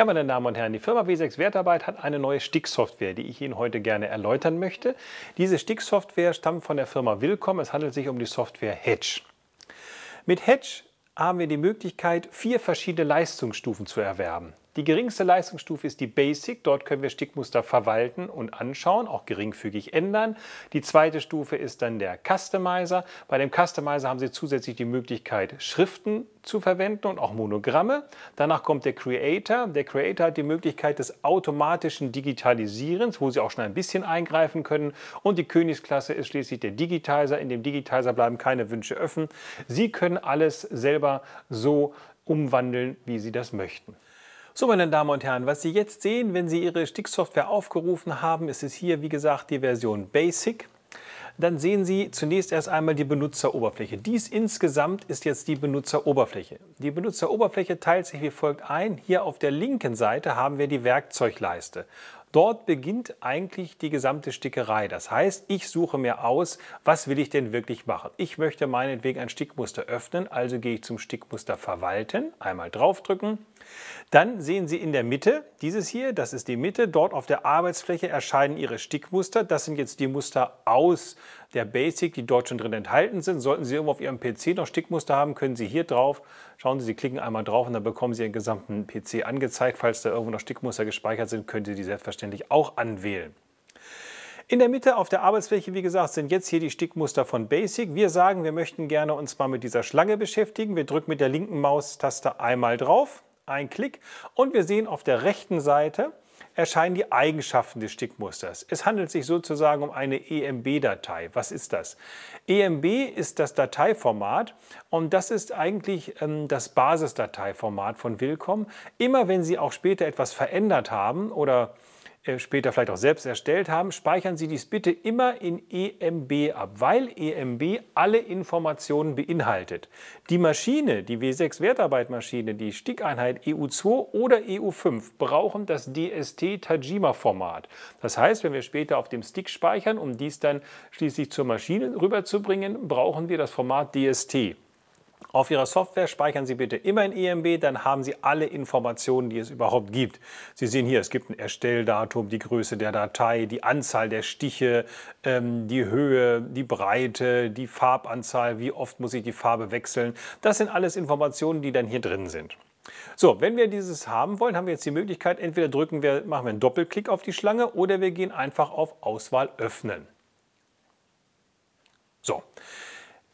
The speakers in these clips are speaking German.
Ja, meine Damen und Herren, die Firma W6 Wertarbeit hat eine neue Sticksoftware, die ich Ihnen heute gerne erläutern möchte. Diese Sticksoftware stammt von der Firma Willcom. Es handelt sich um die Software Hedge. Mit Hedge haben wir die Möglichkeit, vier verschiedene Leistungsstufen zu erwerben. Die geringste Leistungsstufe ist die Basic. Dort können wir Stickmuster verwalten und anschauen, auch geringfügig ändern. Die zweite Stufe ist dann der Customizer. Bei dem Customizer haben Sie zusätzlich die Möglichkeit, Schriften zu verwenden und auch Monogramme. Danach kommt der Creator. Der Creator hat die Möglichkeit des automatischen Digitalisierens, wo Sie auch schon ein bisschen eingreifen können. Und die Königsklasse ist schließlich der Digitizer. In dem Digitizer bleiben keine Wünsche offen. Sie können alles selber so umwandeln, wie Sie das möchten. So, meine Damen und Herren, was Sie jetzt sehen, wenn Sie Ihre Sticksoftware aufgerufen haben, ist es hier, wie gesagt, die Version Basic. Dann sehen Sie zunächst erst einmal die Benutzeroberfläche. Dies insgesamt ist jetzt die Benutzeroberfläche. Die Benutzeroberfläche teilt sich wie folgt ein. Hier auf der linken Seite haben wir die Werkzeugleiste. Dort beginnt eigentlich die gesamte Stickerei. Das heißt, ich suche mir aus, was will ich denn wirklich machen. Ich möchte meinetwegen ein Stickmuster öffnen, also gehe ich zum Stickmuster verwalten, einmal draufdrücken. Dann sehen Sie in der Mitte dieses hier, das ist die Mitte. Dort auf der Arbeitsfläche erscheinen Ihre Stickmuster. Das sind jetzt die Muster aus der Basic, die dort schon drin enthalten sind. Sollten Sie irgendwo auf Ihrem PC noch Stickmuster haben, können Sie hier drauf, schauen Sie, Sie klicken einmal drauf und dann bekommen Sie Ihren gesamten PC angezeigt. Falls da irgendwo noch Stickmuster gespeichert sind, können Sie die selbstverständlich auch anwählen. In der Mitte auf der Arbeitsfläche, wie gesagt, sind jetzt hier die Stickmuster von Basic. Wir sagen, wir möchten gerne uns mal mit dieser Schlange beschäftigen. Wir drücken mit der linken Maustaste einmal drauf ein Klick und wir sehen auf der rechten Seite erscheinen die Eigenschaften des Stickmusters. Es handelt sich sozusagen um eine EMB-Datei. Was ist das? EMB ist das Dateiformat und das ist eigentlich ähm, das Basisdateiformat von Willcom. Immer wenn Sie auch später etwas verändert haben oder später vielleicht auch selbst erstellt haben, speichern Sie dies bitte immer in EMB ab, weil EMB alle Informationen beinhaltet. Die Maschine, die W6 Wertarbeitmaschine, die Stickeinheit EU2 oder EU5 brauchen das DST Tajima Format. Das heißt, wenn wir später auf dem Stick speichern, um dies dann schließlich zur Maschine rüberzubringen, brauchen wir das Format DST. Auf Ihrer Software speichern Sie bitte immer in EMB, dann haben Sie alle Informationen, die es überhaupt gibt. Sie sehen hier, es gibt ein Erstelldatum, die Größe der Datei, die Anzahl der Stiche, ähm, die Höhe, die Breite, die Farbanzahl, wie oft muss ich die Farbe wechseln. Das sind alles Informationen, die dann hier drin sind. So, wenn wir dieses haben wollen, haben wir jetzt die Möglichkeit, entweder drücken wir, machen wir einen Doppelklick auf die Schlange oder wir gehen einfach auf Auswahl öffnen. So,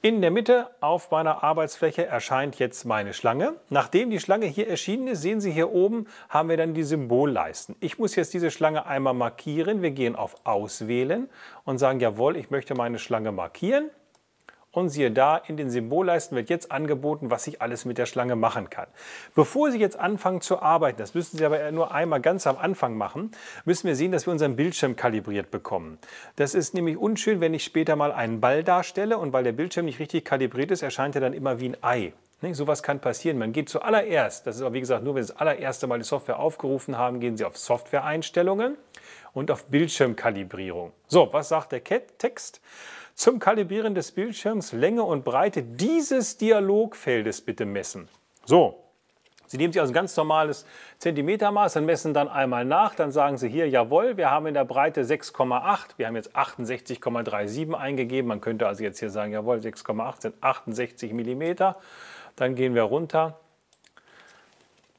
in der Mitte auf meiner Arbeitsfläche erscheint jetzt meine Schlange. Nachdem die Schlange hier erschienen ist, sehen Sie hier oben, haben wir dann die Symbolleisten. Ich muss jetzt diese Schlange einmal markieren. Wir gehen auf Auswählen und sagen, jawohl, ich möchte meine Schlange markieren. Und siehe da, in den Symbolleisten wird jetzt angeboten, was ich alles mit der Schlange machen kann. Bevor Sie jetzt anfangen zu arbeiten, das müssen Sie aber nur einmal ganz am Anfang machen, müssen wir sehen, dass wir unseren Bildschirm kalibriert bekommen. Das ist nämlich unschön, wenn ich später mal einen Ball darstelle und weil der Bildschirm nicht richtig kalibriert ist, erscheint er dann immer wie ein Ei. Ne, sowas kann passieren. Man geht zuallererst, das ist aber wie gesagt nur, wenn Sie das allererste Mal die Software aufgerufen haben, gehen Sie auf Software-Einstellungen und auf Bildschirmkalibrierung. So, was sagt der Text? Zum Kalibrieren des Bildschirms Länge und Breite dieses Dialogfeldes bitte messen. So, Sie nehmen sich also ein ganz normales Zentimetermaß und messen dann einmal nach. Dann sagen Sie hier, jawohl, wir haben in der Breite 6,8. Wir haben jetzt 68,37 eingegeben. Man könnte also jetzt hier sagen, jawohl, 6,8 sind 68 Millimeter. Dann gehen wir runter.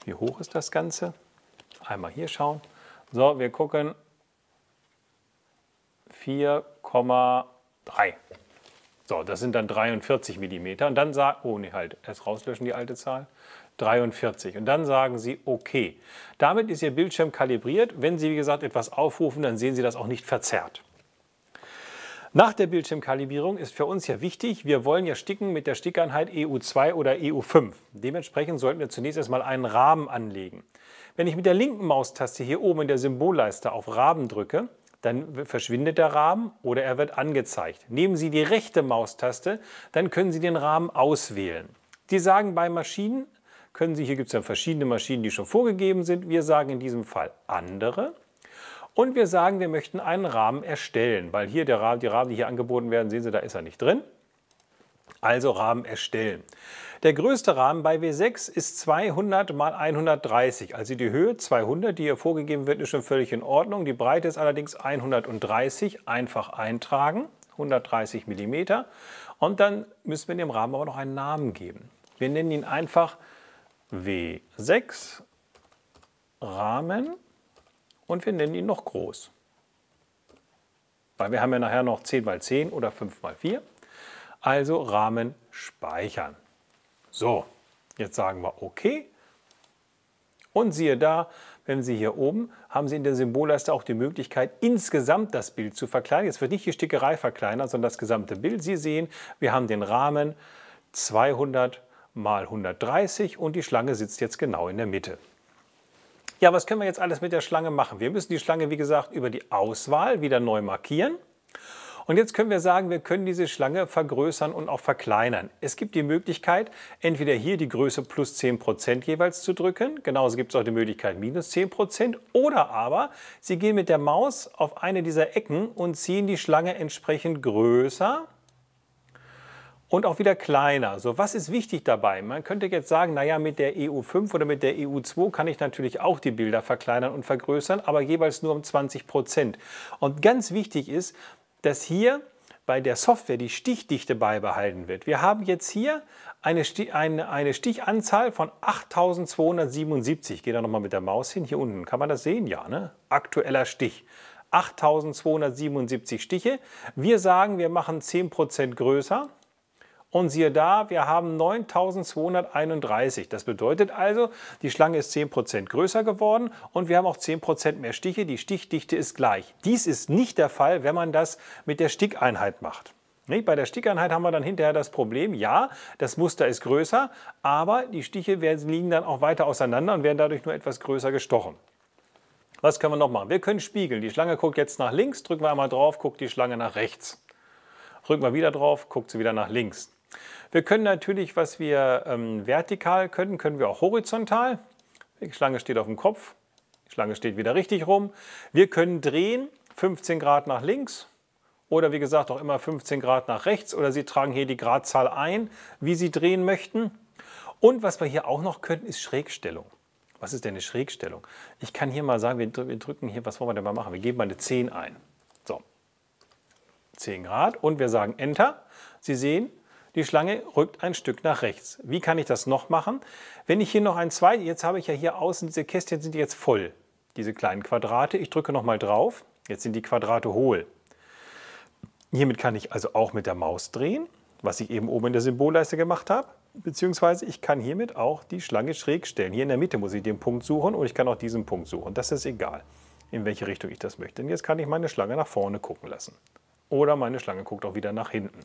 Wie hoch ist das Ganze? Einmal hier schauen. So, wir gucken. 4,8. 3. So, das sind dann 43 mm. Und dann sagen, oh ne, halt, erst rauslöschen die alte Zahl. 43. Und dann sagen Sie okay. Damit ist Ihr Bildschirm kalibriert. Wenn Sie, wie gesagt, etwas aufrufen, dann sehen Sie das auch nicht verzerrt. Nach der Bildschirmkalibrierung ist für uns ja wichtig, wir wollen ja sticken mit der Stickeinheit EU2 oder EU5. Dementsprechend sollten wir zunächst erstmal einen Rahmen anlegen. Wenn ich mit der linken Maustaste hier oben in der Symbolleiste auf Rahmen drücke, dann verschwindet der Rahmen oder er wird angezeigt. Nehmen Sie die rechte Maustaste, dann können Sie den Rahmen auswählen. Die sagen bei Maschinen, können Sie, hier gibt es ja verschiedene Maschinen, die schon vorgegeben sind. Wir sagen in diesem Fall andere. Und wir sagen, wir möchten einen Rahmen erstellen, weil hier der Rahmen, die Rahmen, die hier angeboten werden, sehen Sie, da ist er nicht drin. Also Rahmen erstellen. Der größte Rahmen bei W6 ist 200 mal 130. Also die Höhe 200, die hier vorgegeben wird, ist schon völlig in Ordnung. Die Breite ist allerdings 130. Einfach eintragen. 130 mm. Und dann müssen wir dem Rahmen aber noch einen Namen geben. Wir nennen ihn einfach W6 Rahmen und wir nennen ihn noch groß. Weil wir haben ja nachher noch 10 mal 10 oder 5 mal 4. Also Rahmen speichern. So, jetzt sagen wir OK. Und siehe da, wenn Sie hier oben, haben Sie in der Symbolleiste auch die Möglichkeit, insgesamt das Bild zu verkleinern. Jetzt wird nicht die Stickerei verkleinert, sondern das gesamte Bild. Sie sehen, wir haben den Rahmen 200 mal 130 und die Schlange sitzt jetzt genau in der Mitte. Ja, was können wir jetzt alles mit der Schlange machen? Wir müssen die Schlange, wie gesagt, über die Auswahl wieder neu markieren. Und jetzt können wir sagen, wir können diese Schlange vergrößern und auch verkleinern. Es gibt die Möglichkeit, entweder hier die Größe plus 10% jeweils zu drücken. Genauso gibt es auch die Möglichkeit minus 10%. Oder aber Sie gehen mit der Maus auf eine dieser Ecken und ziehen die Schlange entsprechend größer und auch wieder kleiner. So, was ist wichtig dabei? Man könnte jetzt sagen, naja, mit der EU5 oder mit der EU2 kann ich natürlich auch die Bilder verkleinern und vergrößern, aber jeweils nur um 20 Prozent. Und ganz wichtig ist, dass hier bei der Software die Stichdichte beibehalten wird. Wir haben jetzt hier eine, Stich, eine, eine Stichanzahl von 8277. Ich gehe da nochmal mit der Maus hin. Hier unten kann man das sehen? Ja, ne? Aktueller Stich. 8277 Stiche. Wir sagen, wir machen 10% größer. Und siehe da, wir haben 9231. Das bedeutet also, die Schlange ist 10% größer geworden und wir haben auch 10% mehr Stiche. Die Stichdichte ist gleich. Dies ist nicht der Fall, wenn man das mit der Stickeinheit macht. Bei der Stickeinheit haben wir dann hinterher das Problem, ja, das Muster ist größer, aber die Stiche liegen dann auch weiter auseinander und werden dadurch nur etwas größer gestochen. Was können wir noch machen? Wir können spiegeln. Die Schlange guckt jetzt nach links, drücken wir einmal drauf, guckt die Schlange nach rechts. Drücken wir wieder drauf, guckt sie wieder nach links. Wir können natürlich, was wir ähm, vertikal können, können wir auch horizontal. Die Schlange steht auf dem Kopf, die Schlange steht wieder richtig rum. Wir können drehen, 15 Grad nach links oder wie gesagt auch immer 15 Grad nach rechts oder Sie tragen hier die Gradzahl ein, wie Sie drehen möchten. Und was wir hier auch noch können, ist Schrägstellung. Was ist denn eine Schrägstellung? Ich kann hier mal sagen, wir drücken hier, was wollen wir denn mal machen? Wir geben mal eine 10 ein. So, 10 Grad und wir sagen Enter. Sie sehen, die Schlange rückt ein Stück nach rechts. Wie kann ich das noch machen? Wenn ich hier noch ein zweites, jetzt habe ich ja hier außen, diese Kästchen sind jetzt voll, diese kleinen Quadrate. Ich drücke nochmal drauf, jetzt sind die Quadrate hohl. Hiermit kann ich also auch mit der Maus drehen, was ich eben oben in der Symbolleiste gemacht habe. Beziehungsweise ich kann hiermit auch die Schlange schräg stellen. Hier in der Mitte muss ich den Punkt suchen und ich kann auch diesen Punkt suchen. Das ist egal, in welche Richtung ich das möchte. Und jetzt kann ich meine Schlange nach vorne gucken lassen oder meine Schlange guckt auch wieder nach hinten.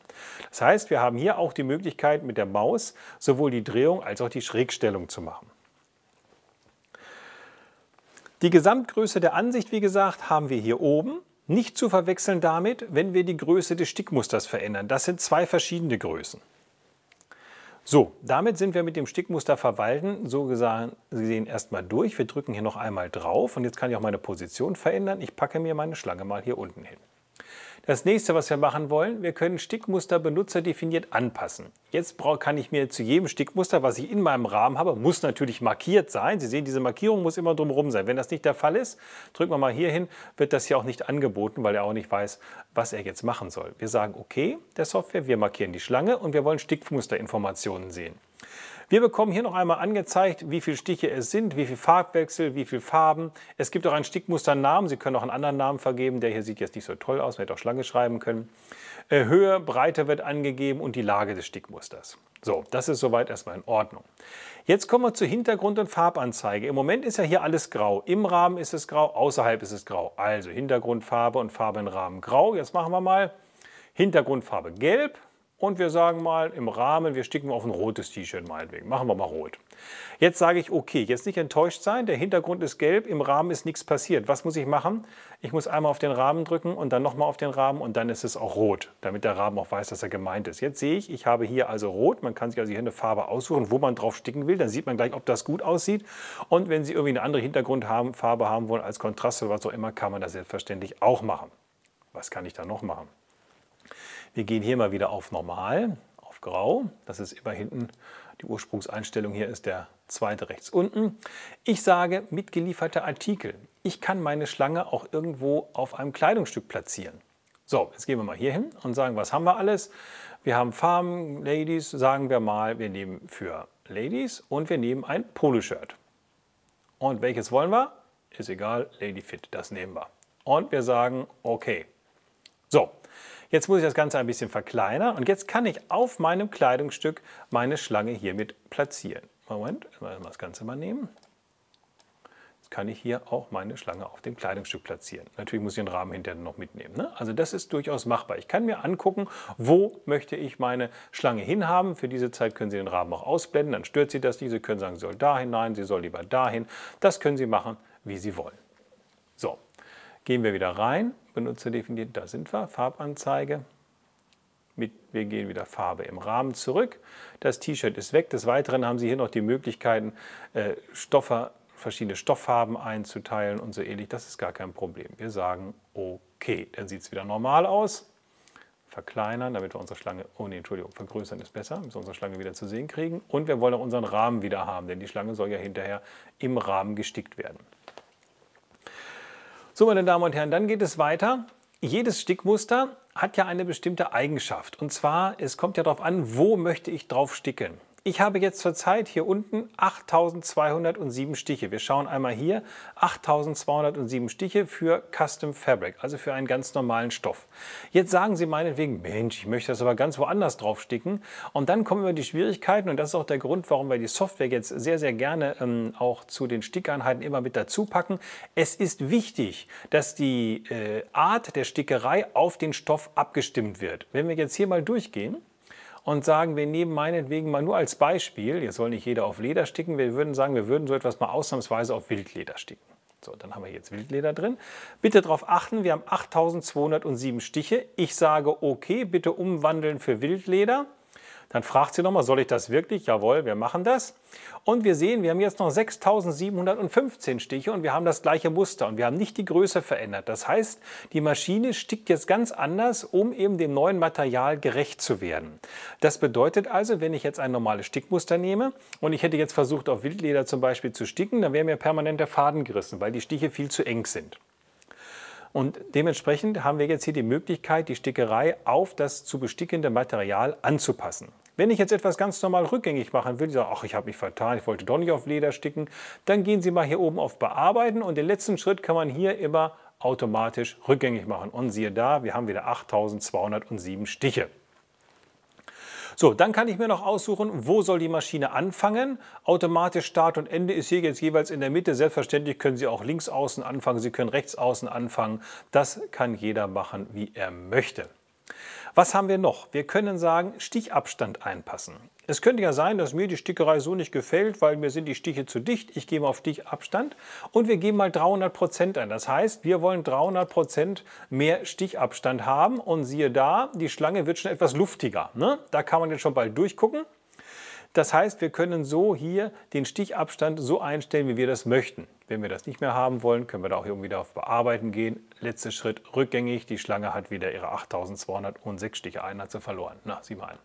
Das heißt, wir haben hier auch die Möglichkeit mit der Maus sowohl die Drehung als auch die Schrägstellung zu machen. Die Gesamtgröße der Ansicht, wie gesagt, haben wir hier oben. Nicht zu verwechseln damit, wenn wir die Größe des Stickmusters verändern. Das sind zwei verschiedene Größen. So, damit sind wir mit dem Stickmuster verwalten, so gesehen erstmal durch. Wir drücken hier noch einmal drauf und jetzt kann ich auch meine Position verändern. Ich packe mir meine Schlange mal hier unten hin. Das nächste, was wir machen wollen, wir können Stickmuster benutzerdefiniert anpassen. Jetzt kann ich mir zu jedem Stickmuster, was ich in meinem Rahmen habe, muss natürlich markiert sein. Sie sehen, diese Markierung muss immer drumherum sein. Wenn das nicht der Fall ist, drücken wir mal hier hin, wird das hier auch nicht angeboten, weil er auch nicht weiß, was er jetzt machen soll. Wir sagen, okay, der Software, wir markieren die Schlange und wir wollen Stickmusterinformationen sehen. Wir bekommen hier noch einmal angezeigt, wie viele Stiche es sind, wie viel Farbwechsel, wie viele Farben. Es gibt auch einen Stickmusternamen. Sie können auch einen anderen Namen vergeben. Der hier sieht jetzt nicht so toll aus. Man hätte auch Schlange schreiben können. Äh, Höhe, Breite wird angegeben und die Lage des Stickmusters. So, das ist soweit erstmal in Ordnung. Jetzt kommen wir zur Hintergrund- und Farbanzeige. Im Moment ist ja hier alles grau. Im Rahmen ist es grau, außerhalb ist es grau. Also Hintergrundfarbe und Farbe im Rahmen grau. Jetzt machen wir mal Hintergrundfarbe gelb und wir sagen mal im Rahmen, wir sticken auf ein rotes T-Shirt meinetwegen. Machen wir mal rot. Jetzt sage ich, okay, jetzt nicht enttäuscht sein, der Hintergrund ist gelb, im Rahmen ist nichts passiert. Was muss ich machen? Ich muss einmal auf den Rahmen drücken und dann nochmal auf den Rahmen und dann ist es auch rot, damit der Rahmen auch weiß, dass er gemeint ist. Jetzt sehe ich, ich habe hier also rot. Man kann sich also hier eine Farbe aussuchen, wo man drauf sticken will. Dann sieht man gleich, ob das gut aussieht. Und wenn Sie irgendwie eine andere Hintergrundfarbe haben wollen als Kontrast oder was auch immer, kann man das selbstverständlich auch machen. Was kann ich da noch machen? Wir gehen hier mal wieder auf Normal, auf Grau. Das ist immer hinten die Ursprungseinstellung hier ist der zweite rechts unten. Ich sage mitgelieferte Artikel. Ich kann meine Schlange auch irgendwo auf einem Kleidungsstück platzieren. So, jetzt gehen wir mal hier hin und sagen, was haben wir alles? Wir haben Farben, Ladies, sagen wir mal, wir nehmen für Ladies und wir nehmen ein Poloshirt. Und welches wollen wir? Ist egal, Lady Fit, das nehmen wir. Und wir sagen, okay. So, Jetzt muss ich das Ganze ein bisschen verkleinern und jetzt kann ich auf meinem Kleidungsstück meine Schlange hiermit platzieren. Moment, das Ganze mal nehmen. Jetzt kann ich hier auch meine Schlange auf dem Kleidungsstück platzieren. Natürlich muss ich den Rahmen hinterher noch mitnehmen. Ne? Also das ist durchaus machbar. Ich kann mir angucken, wo möchte ich meine Schlange hinhaben. Für diese Zeit können Sie den Rahmen auch ausblenden, dann stört Sie das nicht. Sie können sagen, sie soll dahin, nein, sie soll lieber dahin. Das können Sie machen, wie Sie wollen. So, Gehen wir wieder rein, Benutzer definiert, da sind wir, Farbanzeige. Mit, wir gehen wieder Farbe im Rahmen zurück. Das T-Shirt ist weg. Des Weiteren haben Sie hier noch die Möglichkeiten, äh, Stoffe, verschiedene Stofffarben einzuteilen und so ähnlich. Das ist gar kein Problem. Wir sagen okay. Dann sieht es wieder normal aus. Verkleinern, damit wir unsere Schlange, oh nee, Entschuldigung, vergrößern ist besser, damit wir unsere Schlange wieder zu sehen kriegen. Und wir wollen auch unseren Rahmen wieder haben, denn die Schlange soll ja hinterher im Rahmen gestickt werden. So, meine Damen und Herren, dann geht es weiter. Jedes Stickmuster hat ja eine bestimmte Eigenschaft. Und zwar, es kommt ja darauf an, wo möchte ich drauf sticken. Ich habe jetzt zurzeit hier unten 8207 Stiche. Wir schauen einmal hier, 8207 Stiche für Custom Fabric, also für einen ganz normalen Stoff. Jetzt sagen Sie meinetwegen, Mensch, ich möchte das aber ganz woanders drauf sticken. Und dann kommen wir die Schwierigkeiten und das ist auch der Grund, warum wir die Software jetzt sehr, sehr gerne ähm, auch zu den Stickeinheiten immer mit dazu packen. Es ist wichtig, dass die äh, Art der Stickerei auf den Stoff abgestimmt wird. Wenn wir jetzt hier mal durchgehen, und sagen, wir nehmen meinetwegen mal nur als Beispiel, jetzt soll nicht jeder auf Leder sticken, wir würden sagen, wir würden so etwas mal ausnahmsweise auf Wildleder sticken. So, dann haben wir jetzt Wildleder drin. Bitte darauf achten, wir haben 8207 Stiche. Ich sage okay, bitte umwandeln für Wildleder. Dann fragt sie nochmal, soll ich das wirklich? Jawohl, wir machen das. Und wir sehen, wir haben jetzt noch 6715 Stiche und wir haben das gleiche Muster und wir haben nicht die Größe verändert. Das heißt, die Maschine stickt jetzt ganz anders, um eben dem neuen Material gerecht zu werden. Das bedeutet also, wenn ich jetzt ein normales Stickmuster nehme und ich hätte jetzt versucht, auf Wildleder zum Beispiel zu sticken, dann wäre mir permanent der Faden gerissen, weil die Stiche viel zu eng sind. Und dementsprechend haben wir jetzt hier die Möglichkeit, die Stickerei auf das zu bestickende Material anzupassen. Wenn ich jetzt etwas ganz normal rückgängig machen will, ich sage, ach, ich habe mich vertan, ich wollte doch nicht auf Leder sticken, dann gehen Sie mal hier oben auf Bearbeiten und den letzten Schritt kann man hier immer automatisch rückgängig machen. Und siehe da, wir haben wieder 8207 Stiche. So, dann kann ich mir noch aussuchen, wo soll die Maschine anfangen. Automatisch Start und Ende ist hier jetzt jeweils in der Mitte. Selbstverständlich können Sie auch links außen anfangen, Sie können rechts außen anfangen. Das kann jeder machen, wie er möchte. Was haben wir noch? Wir können sagen, Stichabstand einpassen. Es könnte ja sein, dass mir die Stickerei so nicht gefällt, weil mir sind die Stiche zu dicht. Ich gehe mal auf Stichabstand und wir geben mal 300 Prozent ein. Das heißt, wir wollen 300 Prozent mehr Stichabstand haben und siehe da, die Schlange wird schon etwas luftiger. Ne? Da kann man jetzt schon bald durchgucken. Das heißt, wir können so hier den Stichabstand so einstellen, wie wir das möchten. Wenn wir das nicht mehr haben wollen, können wir da auch hier wieder auf Bearbeiten gehen. Letzter Schritt rückgängig. Die Schlange hat wieder ihre 8206 Sticheinheiten verloren. Na, sieh mal an.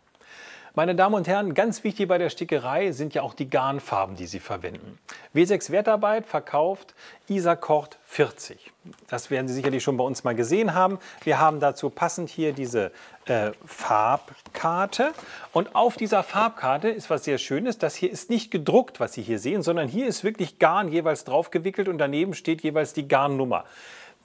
Meine Damen und Herren, ganz wichtig bei der Stickerei sind ja auch die Garnfarben, die Sie verwenden. W6 Wertarbeit verkauft Isacort 40. Das werden Sie sicherlich schon bei uns mal gesehen haben. Wir haben dazu passend hier diese äh, Farbkarte. Und auf dieser Farbkarte ist was sehr Schönes. Das hier ist nicht gedruckt, was Sie hier sehen, sondern hier ist wirklich Garn jeweils drauf gewickelt und daneben steht jeweils die Garnnummer.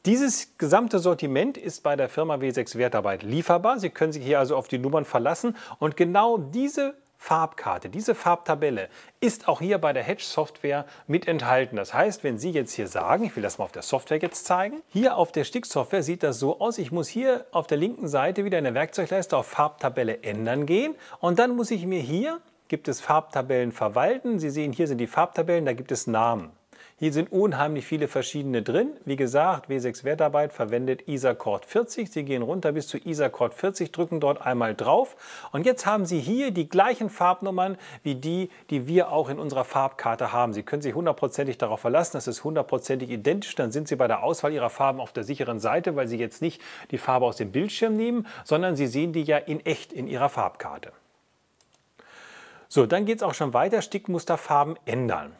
Dieses gesamte Sortiment ist bei der Firma W6 Wertarbeit lieferbar. Sie können sich hier also auf die Nummern verlassen und genau diese Farbkarte. Diese Farbtabelle ist auch hier bei der Hedge-Software mit enthalten. Das heißt, wenn Sie jetzt hier sagen, ich will das mal auf der Software jetzt zeigen, hier auf der Sticksoftware sieht das so aus, ich muss hier auf der linken Seite wieder in der Werkzeugleiste auf Farbtabelle ändern gehen und dann muss ich mir hier, gibt es Farbtabellen verwalten. Sie sehen, hier sind die Farbtabellen, da gibt es Namen. Hier sind unheimlich viele verschiedene drin. Wie gesagt, W6 Wertarbeit verwendet ISA-Cord 40. Sie gehen runter bis zu ISA-Cord 40, drücken dort einmal drauf. Und jetzt haben Sie hier die gleichen Farbnummern wie die, die wir auch in unserer Farbkarte haben. Sie können sich hundertprozentig darauf verlassen, das ist hundertprozentig identisch. Dann sind Sie bei der Auswahl Ihrer Farben auf der sicheren Seite, weil Sie jetzt nicht die Farbe aus dem Bildschirm nehmen, sondern Sie sehen die ja in echt in Ihrer Farbkarte. So, dann geht es auch schon weiter, Stickmusterfarben ändern.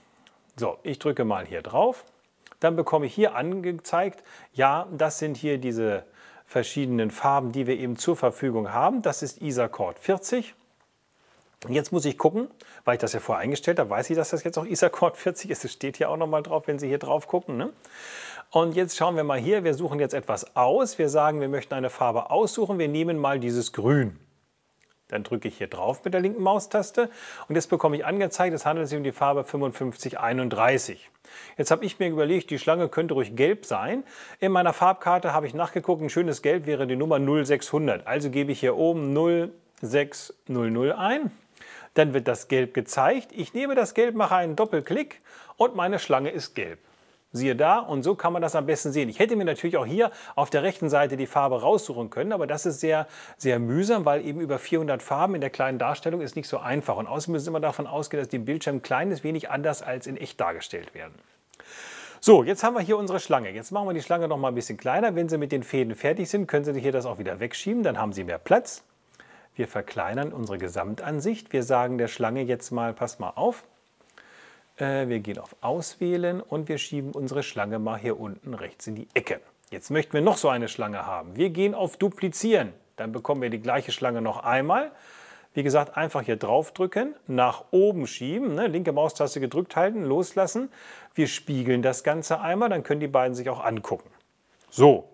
So, ich drücke mal hier drauf. Dann bekomme ich hier angezeigt, ja, das sind hier diese verschiedenen Farben, die wir eben zur Verfügung haben. Das ist Isacord 40. Jetzt muss ich gucken, weil ich das ja vorher eingestellt habe, weiß ich, dass das jetzt auch Isacord 40 ist. Es steht hier auch nochmal drauf, wenn Sie hier drauf gucken. Ne? Und jetzt schauen wir mal hier, wir suchen jetzt etwas aus. Wir sagen, wir möchten eine Farbe aussuchen. Wir nehmen mal dieses Grün. Dann drücke ich hier drauf mit der linken Maustaste und jetzt bekomme ich angezeigt, es handelt sich um die Farbe 5531. Jetzt habe ich mir überlegt, die Schlange könnte ruhig gelb sein. In meiner Farbkarte habe ich nachgeguckt, ein schönes Gelb wäre die Nummer 0600. Also gebe ich hier oben 0600 ein. Dann wird das Gelb gezeigt. Ich nehme das Gelb, mache einen Doppelklick und meine Schlange ist gelb. Siehe da, und so kann man das am besten sehen. Ich hätte mir natürlich auch hier auf der rechten Seite die Farbe raussuchen können, aber das ist sehr, sehr mühsam, weil eben über 400 Farben in der kleinen Darstellung ist nicht so einfach. Und außerdem müssen wir davon ausgehen, dass die Bildschirme ein kleines wenig anders als in echt dargestellt werden. So, jetzt haben wir hier unsere Schlange. Jetzt machen wir die Schlange noch mal ein bisschen kleiner. Wenn Sie mit den Fäden fertig sind, können Sie hier das auch wieder wegschieben. Dann haben Sie mehr Platz. Wir verkleinern unsere Gesamtansicht. Wir sagen der Schlange jetzt mal, pass mal auf, wir gehen auf Auswählen und wir schieben unsere Schlange mal hier unten rechts in die Ecke. Jetzt möchten wir noch so eine Schlange haben. Wir gehen auf Duplizieren. Dann bekommen wir die gleiche Schlange noch einmal. Wie gesagt, einfach hier draufdrücken, nach oben schieben, ne, linke Maustaste gedrückt halten, loslassen. Wir spiegeln das Ganze einmal, dann können die beiden sich auch angucken. So,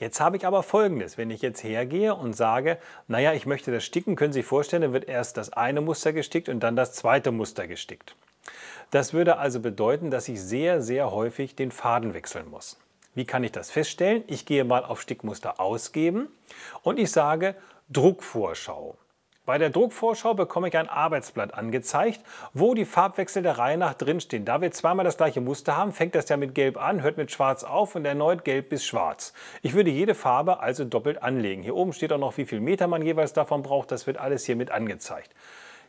Jetzt habe ich aber Folgendes, wenn ich jetzt hergehe und sage, naja, ich möchte das sticken, können Sie sich vorstellen, dann wird erst das eine Muster gestickt und dann das zweite Muster gestickt. Das würde also bedeuten, dass ich sehr, sehr häufig den Faden wechseln muss. Wie kann ich das feststellen? Ich gehe mal auf Stickmuster ausgeben und ich sage Druckvorschau. Bei der Druckvorschau bekomme ich ein Arbeitsblatt angezeigt, wo die Farbwechsel der Reihe nach drinstehen. Da wir zweimal das gleiche Muster haben, fängt das ja mit Gelb an, hört mit Schwarz auf und erneut Gelb bis Schwarz. Ich würde jede Farbe also doppelt anlegen. Hier oben steht auch noch, wie viel Meter man jeweils davon braucht. Das wird alles hier mit angezeigt.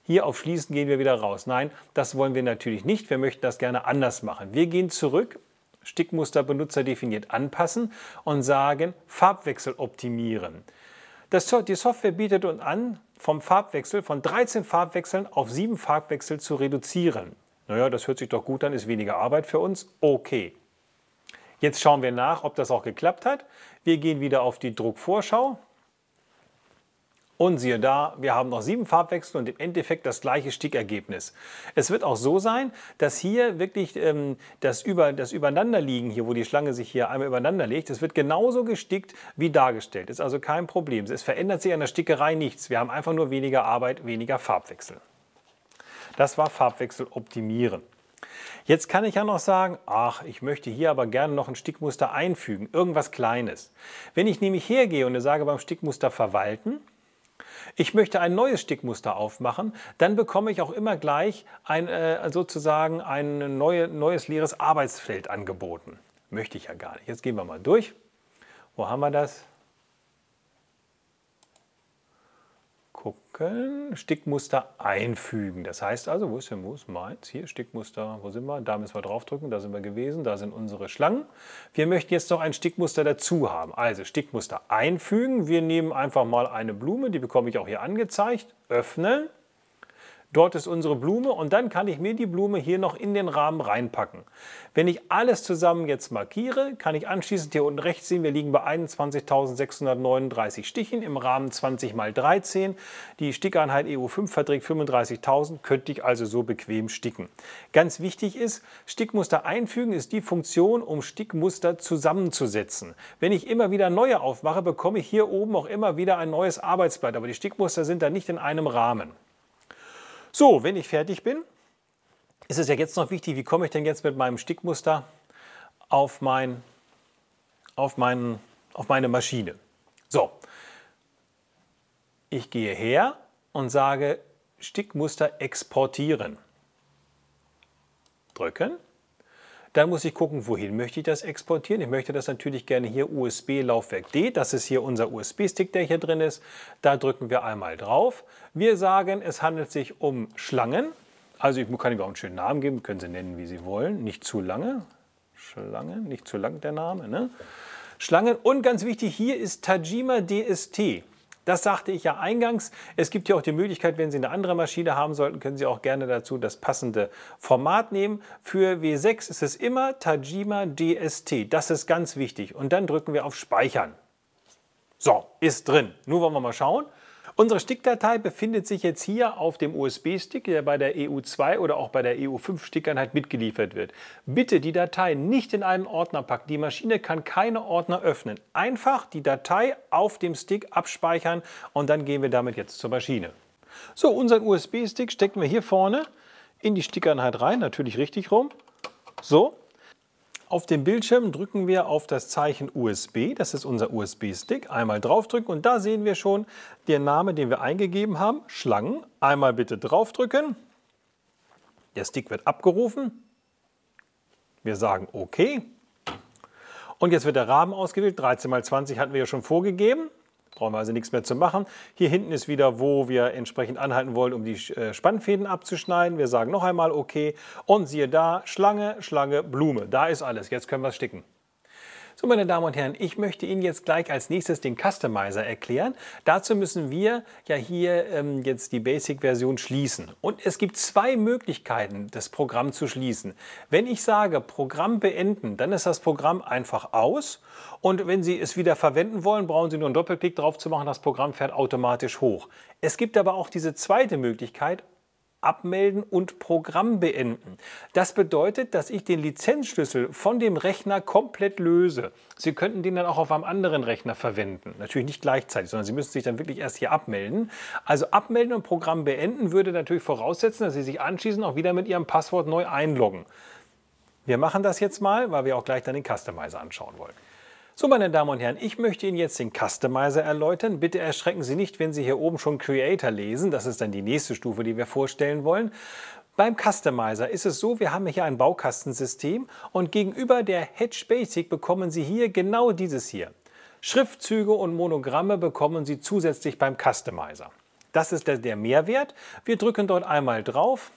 Hier auf Schließen gehen wir wieder raus. Nein, das wollen wir natürlich nicht. Wir möchten das gerne anders machen. Wir gehen zurück, Stickmuster Benutzer definiert anpassen und sagen Farbwechsel optimieren. Das, die Software bietet uns an, vom Farbwechsel von 13 Farbwechseln auf 7 Farbwechsel zu reduzieren. Naja, das hört sich doch gut an, ist weniger Arbeit für uns. Okay. Jetzt schauen wir nach, ob das auch geklappt hat. Wir gehen wieder auf die Druckvorschau. Und siehe da, wir haben noch sieben Farbwechsel und im Endeffekt das gleiche Stickergebnis. Es wird auch so sein, dass hier wirklich ähm, das, Über, das Übereinanderliegen, hier wo die Schlange sich hier einmal übereinander legt, es wird genauso gestickt wie dargestellt. Ist also kein Problem. Es verändert sich an der Stickerei nichts. Wir haben einfach nur weniger Arbeit, weniger Farbwechsel. Das war Farbwechsel optimieren. Jetzt kann ich ja noch sagen, ach, ich möchte hier aber gerne noch ein Stickmuster einfügen, irgendwas Kleines. Wenn ich nämlich hergehe und sage beim Stickmuster verwalten, ich möchte ein neues Stickmuster aufmachen, dann bekomme ich auch immer gleich ein, äh, sozusagen ein neue, neues leeres Arbeitsfeld angeboten. Möchte ich ja gar nicht. Jetzt gehen wir mal durch. Wo haben wir das? Gucken, Stickmuster einfügen. Das heißt also, wo ist denn, wo ist meins? Hier, Stickmuster, wo sind wir? Da müssen wir draufdrücken, da sind wir gewesen, da sind unsere Schlangen. Wir möchten jetzt noch ein Stickmuster dazu haben. Also Stickmuster einfügen. Wir nehmen einfach mal eine Blume, die bekomme ich auch hier angezeigt. Öffnen. Dort ist unsere Blume und dann kann ich mir die Blume hier noch in den Rahmen reinpacken. Wenn ich alles zusammen jetzt markiere, kann ich anschließend hier unten rechts sehen, wir liegen bei 21.639 Stichen im Rahmen 20 x 13. Die Stickeinheit EU5 verträgt 35.000, könnte ich also so bequem sticken. Ganz wichtig ist, Stickmuster einfügen ist die Funktion, um Stickmuster zusammenzusetzen. Wenn ich immer wieder neue aufmache, bekomme ich hier oben auch immer wieder ein neues Arbeitsblatt, aber die Stickmuster sind dann nicht in einem Rahmen. So, wenn ich fertig bin, ist es ja jetzt noch wichtig, wie komme ich denn jetzt mit meinem Stickmuster auf, mein, auf, mein, auf meine Maschine. So, ich gehe her und sage Stickmuster exportieren. Drücken. Dann muss ich gucken, wohin möchte ich das exportieren. Ich möchte das natürlich gerne hier USB Laufwerk D. Das ist hier unser USB-Stick, der hier drin ist. Da drücken wir einmal drauf. Wir sagen, es handelt sich um Schlangen. Also ich kann ihm auch einen schönen Namen geben, können Sie nennen, wie Sie wollen. Nicht zu lange. Schlangen, nicht zu lang der Name. Ne? Schlangen. Und ganz wichtig, hier ist Tajima DST. Das sagte ich ja eingangs. Es gibt ja auch die Möglichkeit, wenn Sie eine andere Maschine haben sollten, können Sie auch gerne dazu das passende Format nehmen. Für W6 ist es immer Tajima DST. Das ist ganz wichtig. Und dann drücken wir auf Speichern. So, ist drin. Nun wollen wir mal schauen. Unsere Stickdatei befindet sich jetzt hier auf dem USB-Stick, der bei der EU2 oder auch bei der EU5-Stickeinheit mitgeliefert wird. Bitte die Datei nicht in einen Ordner packen. Die Maschine kann keine Ordner öffnen. Einfach die Datei auf dem Stick abspeichern und dann gehen wir damit jetzt zur Maschine. So, unseren USB-Stick stecken wir hier vorne in die Stickeinheit rein, natürlich richtig rum. So, auf dem Bildschirm drücken wir auf das Zeichen USB, das ist unser USB-Stick, einmal draufdrücken und da sehen wir schon den Namen, den wir eingegeben haben, Schlangen. Einmal bitte draufdrücken, der Stick wird abgerufen, wir sagen OK und jetzt wird der Rahmen ausgewählt, 13 x 20 hatten wir ja schon vorgegeben. Brauchen wir also nichts mehr zu machen. Hier hinten ist wieder, wo wir entsprechend anhalten wollen, um die äh, Spannfäden abzuschneiden. Wir sagen noch einmal OK und siehe da, Schlange, Schlange, Blume. Da ist alles. Jetzt können wir es sticken. So, meine Damen und Herren, ich möchte Ihnen jetzt gleich als nächstes den Customizer erklären. Dazu müssen wir ja hier ähm, jetzt die Basic-Version schließen. Und es gibt zwei Möglichkeiten, das Programm zu schließen. Wenn ich sage Programm beenden, dann ist das Programm einfach aus. Und wenn Sie es wieder verwenden wollen, brauchen Sie nur einen Doppelklick drauf zu machen. Das Programm fährt automatisch hoch. Es gibt aber auch diese zweite Möglichkeit, abmelden und Programm beenden. Das bedeutet, dass ich den Lizenzschlüssel von dem Rechner komplett löse. Sie könnten den dann auch auf einem anderen Rechner verwenden. Natürlich nicht gleichzeitig, sondern Sie müssen sich dann wirklich erst hier abmelden. Also abmelden und Programm beenden würde natürlich voraussetzen, dass Sie sich anschließend auch wieder mit Ihrem Passwort neu einloggen. Wir machen das jetzt mal, weil wir auch gleich dann den Customizer anschauen wollen. So, meine Damen und Herren, ich möchte Ihnen jetzt den Customizer erläutern. Bitte erschrecken Sie nicht, wenn Sie hier oben schon Creator lesen. Das ist dann die nächste Stufe, die wir vorstellen wollen. Beim Customizer ist es so, wir haben hier ein Baukastensystem und gegenüber der Hedge Basic bekommen Sie hier genau dieses hier. Schriftzüge und Monogramme bekommen Sie zusätzlich beim Customizer. Das ist der, Mehrwert. Wir drücken dort einmal drauf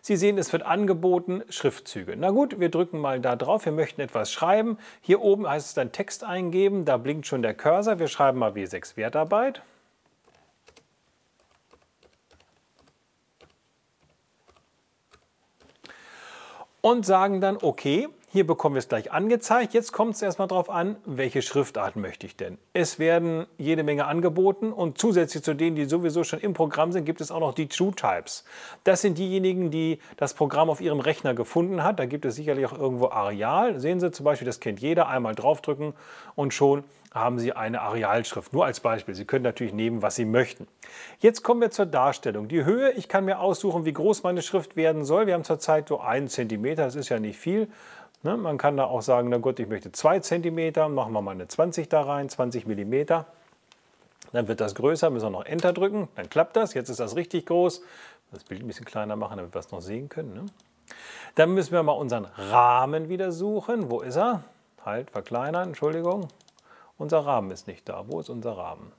Sie sehen, es wird angeboten Schriftzüge. Na gut, wir drücken mal da drauf. Wir möchten etwas schreiben. Hier oben heißt es dann Text eingeben. Da blinkt schon der Cursor. Wir schreiben mal W6 Wertarbeit. Und sagen dann, okay, hier bekommen wir es gleich angezeigt. Jetzt kommt es erstmal darauf an, welche Schriftart möchte ich denn. Es werden jede Menge angeboten und zusätzlich zu denen, die sowieso schon im Programm sind, gibt es auch noch die True Types. Das sind diejenigen, die das Programm auf ihrem Rechner gefunden hat. Da gibt es sicherlich auch irgendwo Areal. Sehen Sie zum Beispiel, das kennt jeder. Einmal draufdrücken und schon haben Sie eine Arealschrift. Nur als Beispiel. Sie können natürlich nehmen, was Sie möchten. Jetzt kommen wir zur Darstellung. Die Höhe, ich kann mir aussuchen, wie groß meine Schrift werden soll. Wir haben zurzeit so einen Zentimeter, das ist ja nicht viel. Ne, man kann da auch sagen, na gut, ich möchte 2 cm, machen wir mal eine 20 da rein, 20 mm. Dann wird das größer, müssen wir noch Enter drücken, dann klappt das. Jetzt ist das richtig groß. Das Bild ein bisschen kleiner machen, damit wir es noch sehen können. Ne? Dann müssen wir mal unseren Rahmen wieder suchen. Wo ist er? Halt, verkleinern, Entschuldigung. Unser Rahmen ist nicht da. Wo ist unser Rahmen?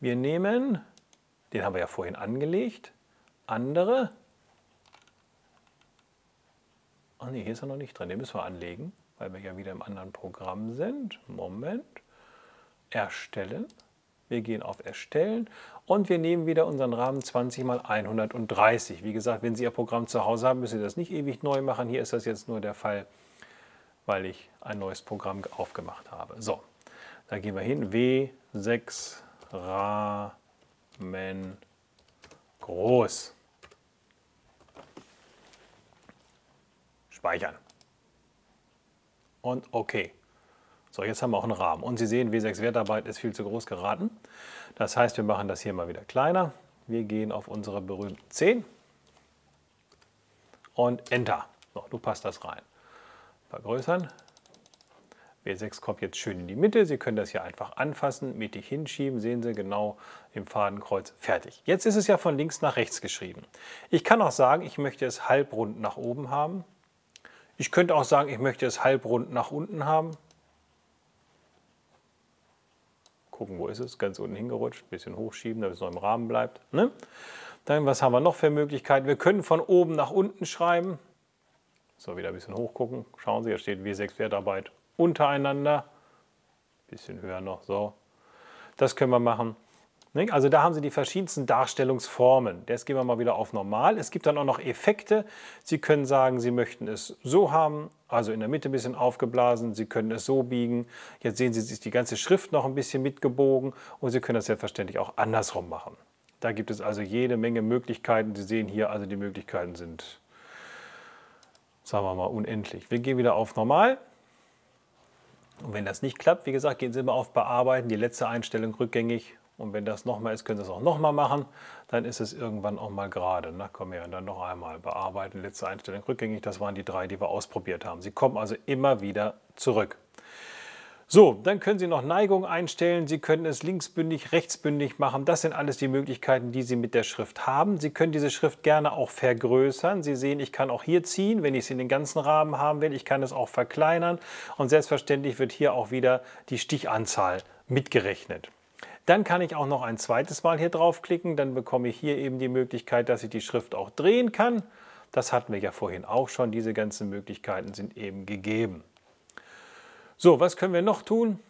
Wir nehmen, den haben wir ja vorhin angelegt, andere Ach nee, hier ist er noch nicht drin. Den müssen wir anlegen, weil wir ja wieder im anderen Programm sind. Moment. Erstellen. Wir gehen auf Erstellen und wir nehmen wieder unseren Rahmen 20 x 130. Wie gesagt, wenn Sie Ihr Programm zu Hause haben, müssen Sie das nicht ewig neu machen. Hier ist das jetzt nur der Fall, weil ich ein neues Programm aufgemacht habe. So, da gehen wir hin. W6 Rahmen groß. Speichern. Und OK. So, jetzt haben wir auch einen Rahmen. Und Sie sehen, W6 Wertarbeit ist viel zu groß geraten. Das heißt, wir machen das hier mal wieder kleiner. Wir gehen auf unsere berühmten 10 und Enter. So, du passt das rein. Vergrößern. W6 kommt jetzt schön in die Mitte. Sie können das hier einfach anfassen, mittig hinschieben. Sehen Sie genau im Fadenkreuz. Fertig. Jetzt ist es ja von links nach rechts geschrieben. Ich kann auch sagen, ich möchte es halbrund nach oben haben. Ich könnte auch sagen, ich möchte es halbrund nach unten haben. Gucken, wo ist es? Ganz unten hingerutscht. Ein bisschen hochschieben, damit es noch im Rahmen bleibt. Ne? Dann, was haben wir noch für Möglichkeiten? Wir können von oben nach unten schreiben. So, wieder ein bisschen hochgucken. Schauen Sie, hier steht W6 Wertarbeit untereinander. Bisschen höher noch, so. Das können wir machen. Also da haben Sie die verschiedensten Darstellungsformen. Jetzt gehen wir mal wieder auf Normal. Es gibt dann auch noch Effekte. Sie können sagen, Sie möchten es so haben, also in der Mitte ein bisschen aufgeblasen. Sie können es so biegen. Jetzt sehen Sie sich die ganze Schrift noch ein bisschen mitgebogen und Sie können das selbstverständlich auch andersrum machen. Da gibt es also jede Menge Möglichkeiten. Sie sehen hier, also die Möglichkeiten sind, sagen wir mal, unendlich. Wir gehen wieder auf Normal. Und wenn das nicht klappt, wie gesagt, gehen Sie immer auf Bearbeiten, die letzte Einstellung rückgängig. Und wenn das nochmal ist, können Sie es auch nochmal machen. Dann ist es irgendwann auch mal gerade. Na, komm her, und dann noch einmal bearbeiten, letzte Einstellung rückgängig. Das waren die drei, die wir ausprobiert haben. Sie kommen also immer wieder zurück. So, dann können Sie noch Neigung einstellen. Sie können es linksbündig, rechtsbündig machen. Das sind alles die Möglichkeiten, die Sie mit der Schrift haben. Sie können diese Schrift gerne auch vergrößern. Sie sehen, ich kann auch hier ziehen, wenn ich sie in den ganzen Rahmen haben will. Ich kann es auch verkleinern. Und selbstverständlich wird hier auch wieder die Stichanzahl mitgerechnet. Dann kann ich auch noch ein zweites Mal hier draufklicken. Dann bekomme ich hier eben die Möglichkeit, dass ich die Schrift auch drehen kann. Das hatten wir ja vorhin auch schon. Diese ganzen Möglichkeiten sind eben gegeben. So, was können wir noch tun?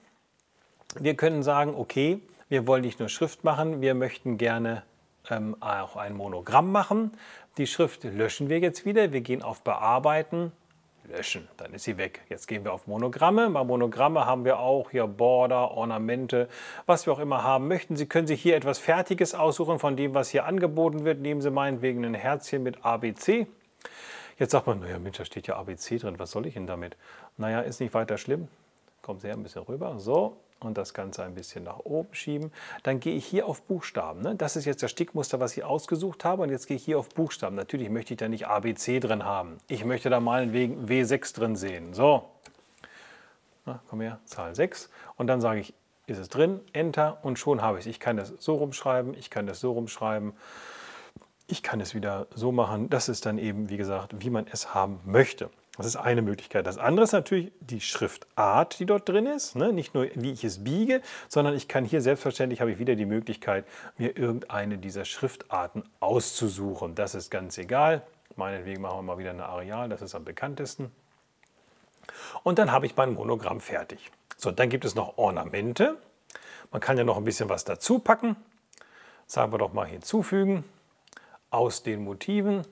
Wir können sagen, okay, wir wollen nicht nur Schrift machen, wir möchten gerne ähm, auch ein Monogramm machen. Die Schrift löschen wir jetzt wieder. Wir gehen auf Bearbeiten, löschen, dann ist sie weg. Jetzt gehen wir auf Monogramme. Bei Monogramme haben wir auch hier Border, Ornamente, was wir auch immer haben möchten. Sie können sich hier etwas Fertiges aussuchen von dem, was hier angeboten wird. Nehmen Sie meinetwegen ein Herzchen mit ABC. Jetzt sagt man, naja Mensch, da steht ja ABC drin, was soll ich denn damit? Naja, ist nicht weiter schlimm. Kommt sehr ein bisschen rüber, so, und das Ganze ein bisschen nach oben schieben. Dann gehe ich hier auf Buchstaben. Ne? Das ist jetzt das Stickmuster, was ich ausgesucht habe. Und jetzt gehe ich hier auf Buchstaben. Natürlich möchte ich da nicht ABC drin haben. Ich möchte da meinetwegen W6 drin sehen. So, Na, komm her, Zahl 6. Und dann sage ich, ist es drin, Enter und schon habe ich es. Ich kann das so rumschreiben, ich kann das so rumschreiben. Ich kann es wieder so machen. Das ist dann eben, wie gesagt, wie man es haben möchte. Das ist eine Möglichkeit. Das andere ist natürlich die Schriftart, die dort drin ist. Ne? Nicht nur, wie ich es biege, sondern ich kann hier selbstverständlich, habe ich wieder die Möglichkeit, mir irgendeine dieser Schriftarten auszusuchen. Das ist ganz egal. Meinetwegen machen wir mal wieder eine Areal, das ist am bekanntesten. Und dann habe ich mein Monogramm fertig. So, dann gibt es noch Ornamente. Man kann ja noch ein bisschen was dazu packen. Sagen wir doch mal hinzufügen aus den Motiven.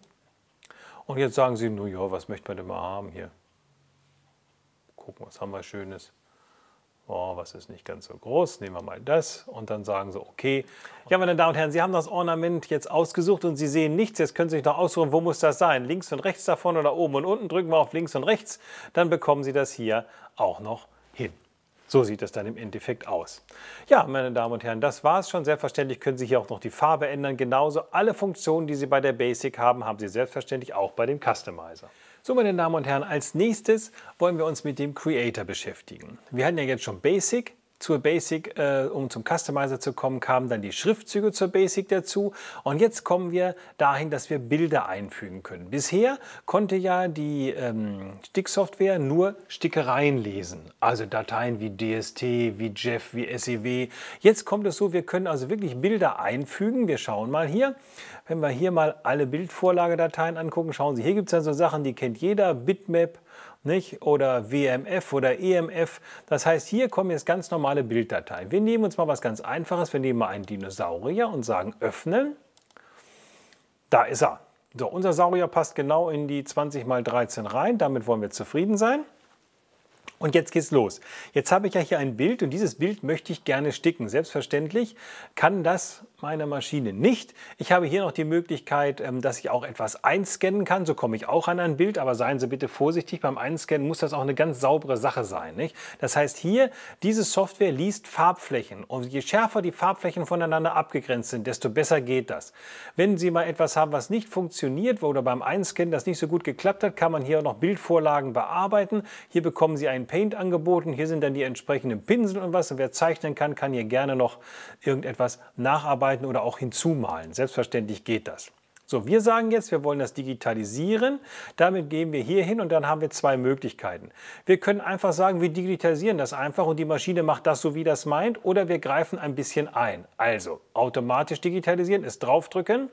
Und jetzt sagen Sie, nur ja, was möchte man denn mal haben hier? Gucken, was haben wir Schönes. Oh, was ist nicht ganz so groß? Nehmen wir mal das. Und dann sagen Sie, okay. Ja, meine Damen und Herren, Sie haben das Ornament jetzt ausgesucht und Sie sehen nichts. Jetzt können Sie sich noch aussuchen, wo muss das sein? Links und rechts davon oder oben und unten. Drücken wir auf links und rechts. Dann bekommen Sie das hier auch noch hin. So sieht es dann im Endeffekt aus. Ja, meine Damen und Herren, das war es schon. Selbstverständlich können Sie hier auch noch die Farbe ändern. Genauso alle Funktionen, die Sie bei der Basic haben, haben Sie selbstverständlich auch bei dem Customizer. So, meine Damen und Herren, als nächstes wollen wir uns mit dem Creator beschäftigen. Wir hatten ja jetzt schon Basic, zur Basic, äh, um zum Customizer zu kommen, kamen dann die Schriftzüge zur Basic dazu. Und jetzt kommen wir dahin, dass wir Bilder einfügen können. Bisher konnte ja die ähm, Sticksoftware nur Stickereien lesen, also Dateien wie DST, wie Jeff, wie SEW. Jetzt kommt es so, wir können also wirklich Bilder einfügen. Wir schauen mal hier. Wenn wir hier mal alle Bildvorlagedateien angucken, schauen Sie, hier gibt es dann so Sachen, die kennt jeder, Bitmap, nicht? oder WMF oder EMF. Das heißt, hier kommen jetzt ganz normale Bilddateien. Wir nehmen uns mal was ganz Einfaches. Wir nehmen mal einen Dinosaurier und sagen öffnen. Da ist er. So, unser Saurier passt genau in die 20 x 13 rein. Damit wollen wir zufrieden sein. Und jetzt geht's los. Jetzt habe ich ja hier ein Bild und dieses Bild möchte ich gerne sticken. Selbstverständlich kann das meine Maschine nicht. Ich habe hier noch die Möglichkeit, ähm, dass ich auch etwas einscannen kann. So komme ich auch an ein Bild, aber seien Sie bitte vorsichtig. Beim Einscannen muss das auch eine ganz saubere Sache sein. Nicht? Das heißt hier, diese Software liest Farbflächen. Und je schärfer die Farbflächen voneinander abgegrenzt sind, desto besser geht das. Wenn Sie mal etwas haben, was nicht funktioniert oder beim Einscannen das nicht so gut geklappt hat, kann man hier noch Bildvorlagen bearbeiten. Hier bekommen Sie einen Paint angeboten. Hier sind dann die entsprechenden Pinsel und was. Und wer zeichnen kann, kann hier gerne noch irgendetwas nacharbeiten oder auch hinzumalen. Selbstverständlich geht das. So, wir sagen jetzt, wir wollen das digitalisieren. Damit gehen wir hier hin und dann haben wir zwei Möglichkeiten. Wir können einfach sagen, wir digitalisieren das einfach und die Maschine macht das so, wie das meint. Oder wir greifen ein bisschen ein. Also, automatisch digitalisieren ist draufdrücken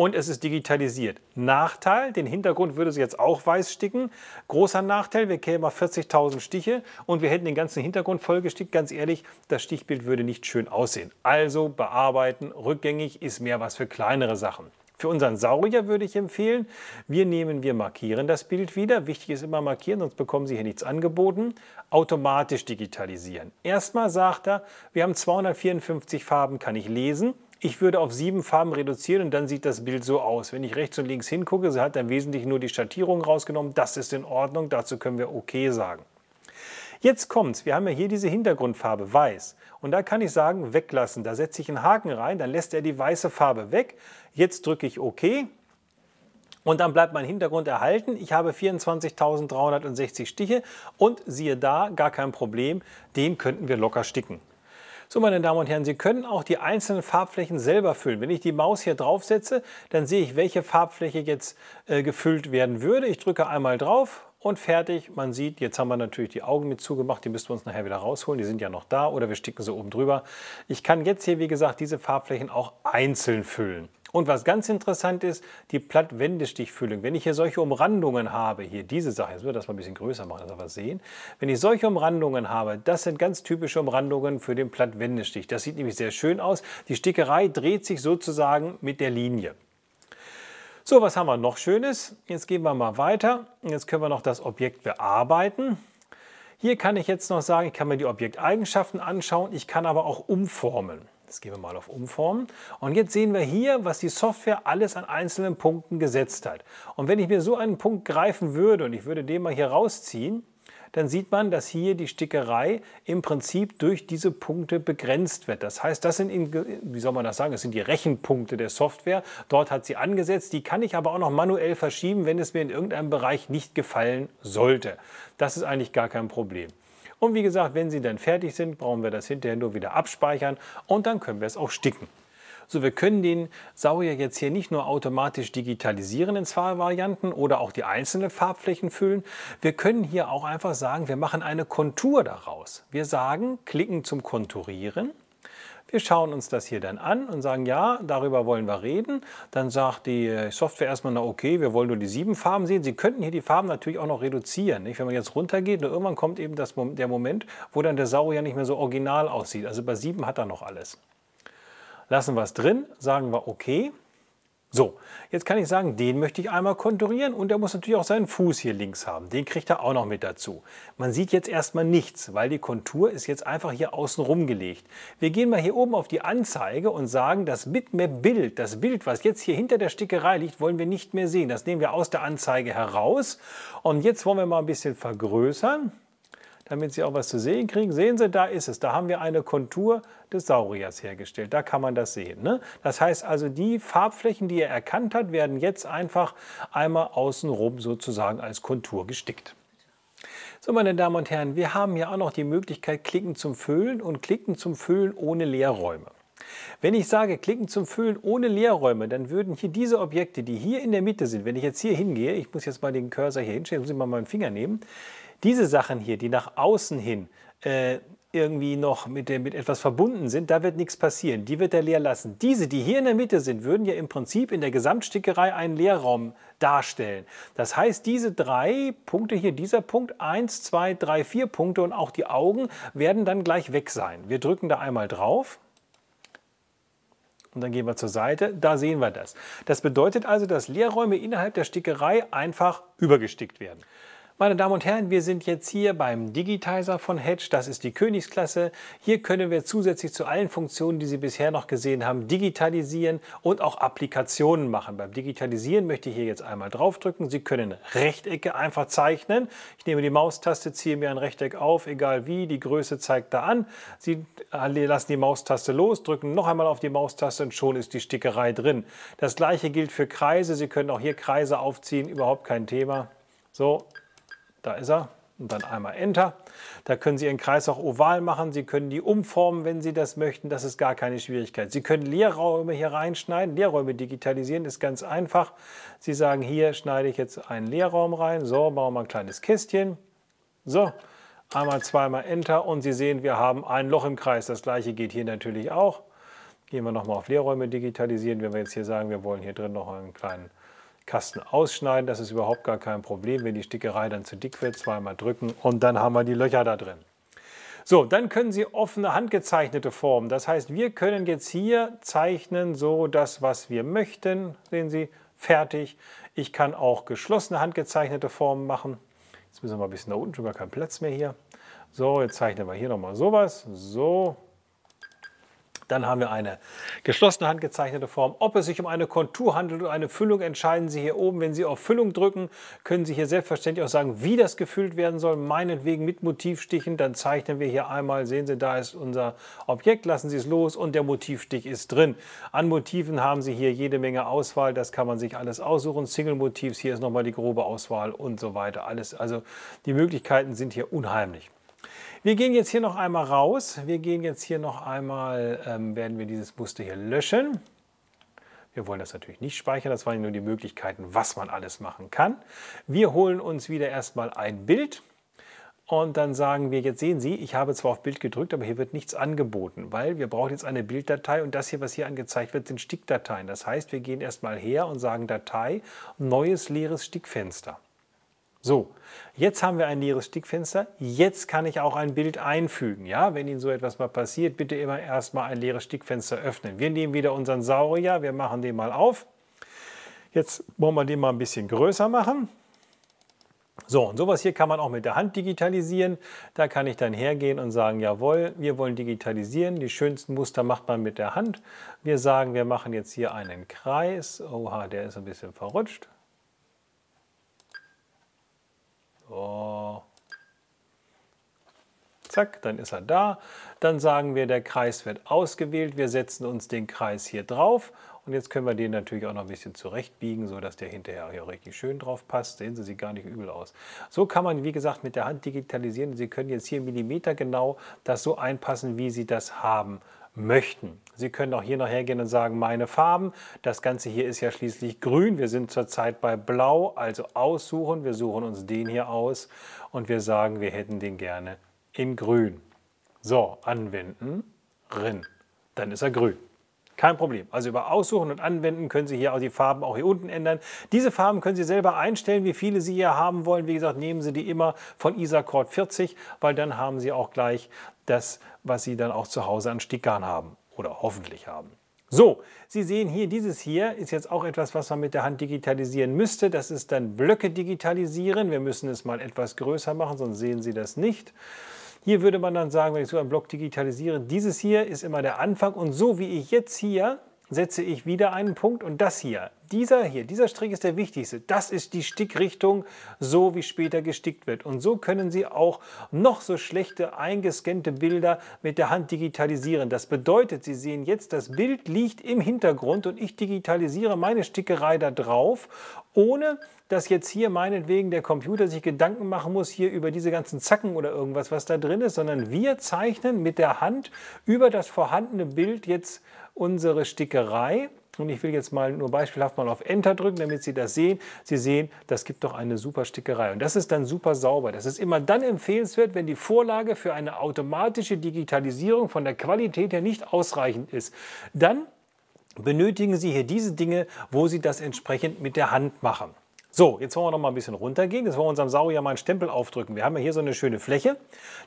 und es ist digitalisiert. Nachteil, den Hintergrund würde sie jetzt auch weiß sticken. Großer Nachteil, wir kämen auf 40.000 Stiche und wir hätten den ganzen Hintergrund vollgestickt. Ganz ehrlich, das Stichbild würde nicht schön aussehen. Also bearbeiten, rückgängig ist mehr was für kleinere Sachen. Für unseren Saurier würde ich empfehlen, wir nehmen, wir markieren das Bild wieder. Wichtig ist immer markieren, sonst bekommen Sie hier nichts angeboten. Automatisch digitalisieren. Erstmal sagt er, wir haben 254 Farben, kann ich lesen. Ich würde auf sieben Farben reduzieren und dann sieht das Bild so aus. Wenn ich rechts und links hingucke, sie hat dann wesentlich nur die Schattierung rausgenommen. Das ist in Ordnung, dazu können wir OK sagen. Jetzt kommt's. Wir haben ja hier diese Hintergrundfarbe weiß. Und da kann ich sagen, weglassen. Da setze ich einen Haken rein, dann lässt er die weiße Farbe weg. Jetzt drücke ich OK. Und dann bleibt mein Hintergrund erhalten. Ich habe 24.360 Stiche und siehe da, gar kein Problem, den könnten wir locker sticken. So, meine Damen und Herren, Sie können auch die einzelnen Farbflächen selber füllen. Wenn ich die Maus hier drauf setze, dann sehe ich, welche Farbfläche jetzt äh, gefüllt werden würde. Ich drücke einmal drauf und fertig. Man sieht, jetzt haben wir natürlich die Augen mit zugemacht, die müssen wir uns nachher wieder rausholen, die sind ja noch da oder wir sticken sie oben drüber. Ich kann jetzt hier, wie gesagt, diese Farbflächen auch einzeln füllen. Und was ganz interessant ist, die Plattwendestichfüllung. Wenn ich hier solche Umrandungen habe, hier diese Sache, jetzt wird das mal ein bisschen größer machen, dass wir was sehen. Wenn ich solche Umrandungen habe, das sind ganz typische Umrandungen für den Plattwendestich. Das sieht nämlich sehr schön aus. Die Stickerei dreht sich sozusagen mit der Linie. So, was haben wir noch Schönes? Jetzt gehen wir mal weiter. Jetzt können wir noch das Objekt bearbeiten. Hier kann ich jetzt noch sagen, ich kann mir die Objekteigenschaften anschauen, ich kann aber auch umformen. Jetzt gehen wir mal auf Umformen. Und jetzt sehen wir hier, was die Software alles an einzelnen Punkten gesetzt hat. Und wenn ich mir so einen Punkt greifen würde und ich würde den mal hier rausziehen, dann sieht man, dass hier die Stickerei im Prinzip durch diese Punkte begrenzt wird. Das heißt, das sind, in, wie soll man das sagen, das sind die Rechenpunkte der Software. Dort hat sie angesetzt. Die kann ich aber auch noch manuell verschieben, wenn es mir in irgendeinem Bereich nicht gefallen sollte. Das ist eigentlich gar kein Problem. Und wie gesagt, wenn sie dann fertig sind, brauchen wir das hinterher nur wieder abspeichern und dann können wir es auch sticken. So, wir können den Saurier jetzt hier nicht nur automatisch digitalisieren in zwei Varianten oder auch die einzelnen Farbflächen füllen. Wir können hier auch einfach sagen, wir machen eine Kontur daraus. Wir sagen, klicken zum Konturieren wir schauen uns das hier dann an und sagen, ja, darüber wollen wir reden. Dann sagt die Software erstmal, na okay, wir wollen nur die sieben Farben sehen. Sie könnten hier die Farben natürlich auch noch reduzieren. Nicht? Wenn man jetzt runtergeht, und irgendwann kommt eben das, der Moment, wo dann der Saurier nicht mehr so original aussieht. Also bei sieben hat er noch alles. Lassen wir es drin, sagen wir okay. So, jetzt kann ich sagen, den möchte ich einmal konturieren und er muss natürlich auch seinen Fuß hier links haben. Den kriegt er auch noch mit dazu. Man sieht jetzt erstmal nichts, weil die Kontur ist jetzt einfach hier außen rum gelegt. Wir gehen mal hier oben auf die Anzeige und sagen, das Bitmap-Bild, das Bild, was jetzt hier hinter der Stickerei liegt, wollen wir nicht mehr sehen. Das nehmen wir aus der Anzeige heraus und jetzt wollen wir mal ein bisschen vergrößern damit Sie auch was zu sehen kriegen. Sehen Sie, da ist es. Da haben wir eine Kontur des Sauriers hergestellt. Da kann man das sehen. Ne? Das heißt also, die Farbflächen, die er erkannt hat, werden jetzt einfach einmal außenrum sozusagen als Kontur gestickt. So, meine Damen und Herren, wir haben ja auch noch die Möglichkeit, Klicken zum Füllen und Klicken zum Füllen ohne Leerräume. Wenn ich sage, klicken zum Füllen ohne Leerräume, dann würden hier diese Objekte, die hier in der Mitte sind, wenn ich jetzt hier hingehe, ich muss jetzt mal den Cursor hier hinstellen, muss ich mal meinen Finger nehmen, diese Sachen hier, die nach außen hin äh, irgendwie noch mit, dem, mit etwas verbunden sind, da wird nichts passieren. Die wird er leer lassen. Diese, die hier in der Mitte sind, würden ja im Prinzip in der Gesamtstickerei einen Leerraum darstellen. Das heißt, diese drei Punkte hier, dieser Punkt, eins, zwei, drei, vier Punkte und auch die Augen werden dann gleich weg sein. Wir drücken da einmal drauf. Und dann gehen wir zur Seite, da sehen wir das. Das bedeutet also, dass Leerräume innerhalb der Stickerei einfach übergestickt werden. Meine Damen und Herren, wir sind jetzt hier beim Digitizer von Hedge. Das ist die Königsklasse. Hier können wir zusätzlich zu allen Funktionen, die Sie bisher noch gesehen haben, digitalisieren und auch Applikationen machen. Beim Digitalisieren möchte ich hier jetzt einmal draufdrücken. Sie können Rechtecke einfach zeichnen. Ich nehme die Maustaste, ziehe mir ein Rechteck auf, egal wie. Die Größe zeigt da an. Sie lassen die Maustaste los, drücken noch einmal auf die Maustaste und schon ist die Stickerei drin. Das gleiche gilt für Kreise. Sie können auch hier Kreise aufziehen, überhaupt kein Thema. So, da ist er. Und dann einmal Enter. Da können Sie Ihren Kreis auch oval machen. Sie können die umformen, wenn Sie das möchten. Das ist gar keine Schwierigkeit. Sie können Leerräume hier reinschneiden. Leerräume digitalisieren ist ganz einfach. Sie sagen, hier schneide ich jetzt einen Leerraum rein. So, bauen wir ein kleines Kästchen. So, einmal, zweimal Enter. Und Sie sehen, wir haben ein Loch im Kreis. Das gleiche geht hier natürlich auch. Gehen wir nochmal auf Leerräume digitalisieren. Wenn wir jetzt hier sagen, wir wollen hier drin noch einen kleinen Kasten ausschneiden, das ist überhaupt gar kein Problem. Wenn die Stickerei dann zu dick wird, zweimal drücken und dann haben wir die Löcher da drin. So, dann können Sie offene handgezeichnete Formen. Das heißt, wir können jetzt hier zeichnen, so das, was wir möchten. Sehen Sie, fertig. Ich kann auch geschlossene handgezeichnete Formen machen. Jetzt müssen wir mal ein bisschen nach unten, schon gar keinen Platz mehr hier. So, jetzt zeichnen wir hier nochmal sowas. So, dann haben wir eine geschlossene handgezeichnete Form. Ob es sich um eine Kontur handelt oder eine Füllung, entscheiden Sie hier oben. Wenn Sie auf Füllung drücken, können Sie hier selbstverständlich auch sagen, wie das gefüllt werden soll. Meinetwegen mit Motivstichen. Dann zeichnen wir hier einmal, sehen Sie, da ist unser Objekt. Lassen Sie es los und der Motivstich ist drin. An Motiven haben Sie hier jede Menge Auswahl. Das kann man sich alles aussuchen. Single-Motivs, hier ist nochmal die grobe Auswahl und so weiter. Alles, also die Möglichkeiten sind hier unheimlich. Wir gehen jetzt hier noch einmal raus. Wir gehen jetzt hier noch einmal, ähm, werden wir dieses Muster hier löschen. Wir wollen das natürlich nicht speichern, das waren nur die Möglichkeiten, was man alles machen kann. Wir holen uns wieder erstmal ein Bild und dann sagen wir, jetzt sehen Sie, ich habe zwar auf Bild gedrückt, aber hier wird nichts angeboten, weil wir brauchen jetzt eine Bilddatei und das hier, was hier angezeigt wird, sind Stickdateien. Das heißt, wir gehen erstmal her und sagen Datei, neues leeres Stickfenster. So, jetzt haben wir ein leeres Stickfenster. Jetzt kann ich auch ein Bild einfügen. Ja, wenn Ihnen so etwas mal passiert, bitte immer erstmal ein leeres Stickfenster öffnen. Wir nehmen wieder unseren Saurier, wir machen den mal auf. Jetzt wollen wir den mal ein bisschen größer machen. So, und sowas hier kann man auch mit der Hand digitalisieren. Da kann ich dann hergehen und sagen, jawohl, wir wollen digitalisieren. Die schönsten Muster macht man mit der Hand. Wir sagen, wir machen jetzt hier einen Kreis. Oha, der ist ein bisschen verrutscht. So. Zack, dann ist er da. Dann sagen wir, der Kreis wird ausgewählt. Wir setzen uns den Kreis hier drauf. Und jetzt können wir den natürlich auch noch ein bisschen zurechtbiegen, sodass der hinterher hier richtig schön drauf passt. Sehen Sie, sieht gar nicht übel aus. So kann man, wie gesagt, mit der Hand digitalisieren. Sie können jetzt hier Millimeter genau das so einpassen, wie Sie das haben möchten. Sie können auch hier noch hergehen und sagen, meine Farben. Das Ganze hier ist ja schließlich grün. Wir sind zurzeit bei blau, also aussuchen. Wir suchen uns den hier aus und wir sagen, wir hätten den gerne in grün. So, anwenden, rin. Dann ist er grün. Kein Problem. Also über Aussuchen und Anwenden können Sie hier auch die Farben auch hier unten ändern. Diese Farben können Sie selber einstellen, wie viele Sie hier haben wollen. Wie gesagt, nehmen Sie die immer von Isacord 40, weil dann haben Sie auch gleich das, was Sie dann auch zu Hause an Stickern haben oder hoffentlich haben. So, Sie sehen hier, dieses hier ist jetzt auch etwas, was man mit der Hand digitalisieren müsste. Das ist dann Blöcke digitalisieren. Wir müssen es mal etwas größer machen, sonst sehen Sie das nicht. Hier würde man dann sagen, wenn ich so einen Block digitalisiere, dieses hier ist immer der Anfang und so wie ich jetzt hier setze ich wieder einen Punkt und das hier, dieser hier, dieser Strich ist der wichtigste. Das ist die Stickrichtung, so wie später gestickt wird. Und so können Sie auch noch so schlechte eingescannte Bilder mit der Hand digitalisieren. Das bedeutet, Sie sehen jetzt, das Bild liegt im Hintergrund und ich digitalisiere meine Stickerei da drauf, ohne dass jetzt hier meinetwegen der Computer sich Gedanken machen muss hier über diese ganzen Zacken oder irgendwas, was da drin ist, sondern wir zeichnen mit der Hand über das vorhandene Bild jetzt unsere Stickerei. Und ich will jetzt mal nur beispielhaft mal auf Enter drücken, damit Sie das sehen. Sie sehen, das gibt doch eine super Stickerei. Und das ist dann super sauber. Das ist immer dann empfehlenswert, wenn die Vorlage für eine automatische Digitalisierung von der Qualität her nicht ausreichend ist. Dann benötigen Sie hier diese Dinge, wo Sie das entsprechend mit der Hand machen. So, jetzt wollen wir noch mal ein bisschen runtergehen. Jetzt wollen wir unserem Saurier mal einen Stempel aufdrücken. Wir haben ja hier so eine schöne Fläche.